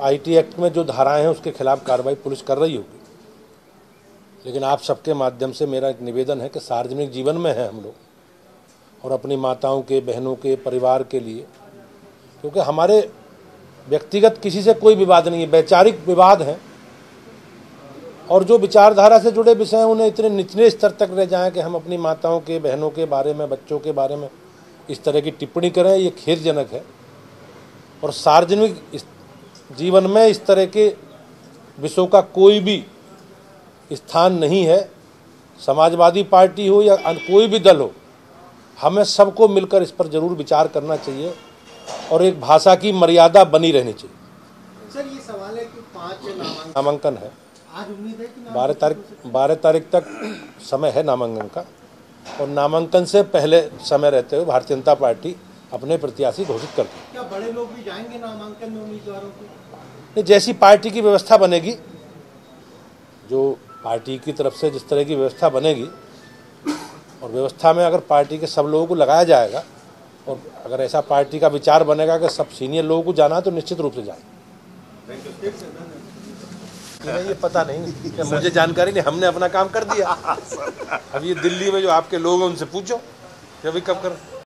IT act में जो धाराएँ हैं, उसके खिलाफ कार्रवाई पुलिस कर रही होगी। लेकिन आप सबके माध्यम से मेरा एक निवेदन है कि सार्वजनिक जीवन में है हम लोग, और अपनी माताओं के, बहनों के, परिवार के लिए, क्योंकि हमारे व्यक्तिगत किसी से कोई विवाद नहीं है, वैचारिक विवाद हैं, और जो विचारधारा से जुड़े विषय हैं, उन्हें इतने निचले स्तर तक रह जाएँ कि हम अपनी माताओं के, बहनों के बारे में, बच्चों के बारे में इस तरह की टिप्पणी करें, ये खेदजनक है। और सार्वजनिक जीवन में इस तरह के विषयों का कोई भी स्थान नहीं है। समाजवादी पार्टी हो या कोई भी दल हो हमें सबको मिलकर इस पर ज़रूर विचार करना चाहिए और एक भाषा की मर्यादा बनी रहनी चाहिए। सर ये सवाल है कि पाँच नामांकन है। आज उम्मीद है कि बारह तारीख बारह तारीख तक समय है नामांकन का। और नामांकन से पहले समय रहते हुए भारतीय जनता पार्टी अपने प्रत्याशी घोषित कर दी क्या बड़े लोग भी जाएँगे नामांकन में उम्मीदवारों को? जैसी पार्टी की व्यवस्था बनेगी जो पार्टी की तरफ़ से जिस तरह की व्यवस्था बनेगी और व्यवस्था में अगर पार्टी के सब लोगों को लगाया जाएगा और अगर ऐसा पार्टी का विचार बनेगा कि सब सीनियर लोगों को जाना है तो निश्चित रूप से जाए। ये पता नहीं कि मुझे जानकारी नहीं हमने अपना काम कर दिया। अब ये दिल्ली में जो आपके लोग हैं उनसे पूछो कि अभी कब कर?